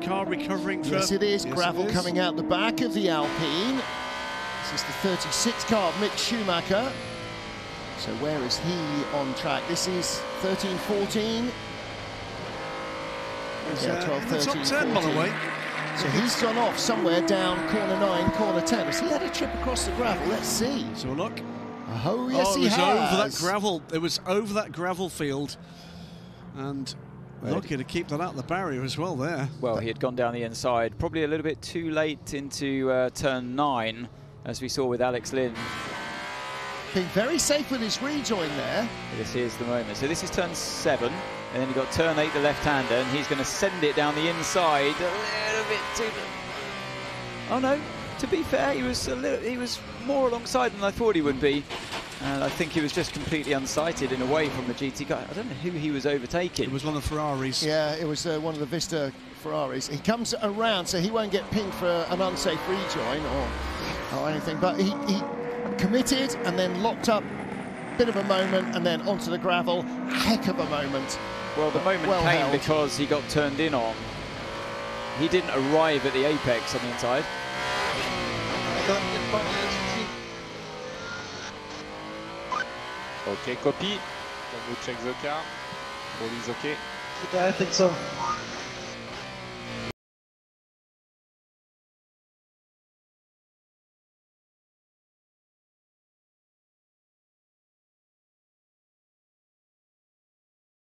car recovering from... Yes, it is. Yes, Gravel it is. coming out the back of the Alpine. This is the 36 car of Mick Schumacher. So where is he on track? This is 13, 14. It's, Yeah, uh, 12, in the 13, top 10, by the way. So he's gone off somewhere down corner 9, corner 10. Has he had a trip across the gravel? Let's see. So look. Oh, yes, oh, it he was has. over that gravel. It was over that gravel field. And lucky to keep that out the barrier as well there. Well, he had gone down the inside, probably a little bit too late into uh, turn nine, as we saw with Alex Lynn. Being very safe with his rejoin there. This is the moment. So this is turn seven, and then you've got turn eight, the left-hander, and he's going to send it down the inside a little bit too. Oh no! To be fair, he was a little, he was more alongside than I thought he would be. And I think he was just completely unsighted and away from the GT guy. I don't know who he was overtaking. It was one of the Ferraris. Yeah, it was uh, one of the Vista Ferraris. He comes around, so he won't get pinged for an unsafe rejoin or, or anything. But he, he committed and then locked up. Bit of a moment and then onto the gravel. Heck of a moment. Well, the moment well came held. because he got turned in on. He didn't arrive at the apex on the inside. Okay, copy. Can you check the car? All is okay? Yeah, I think so.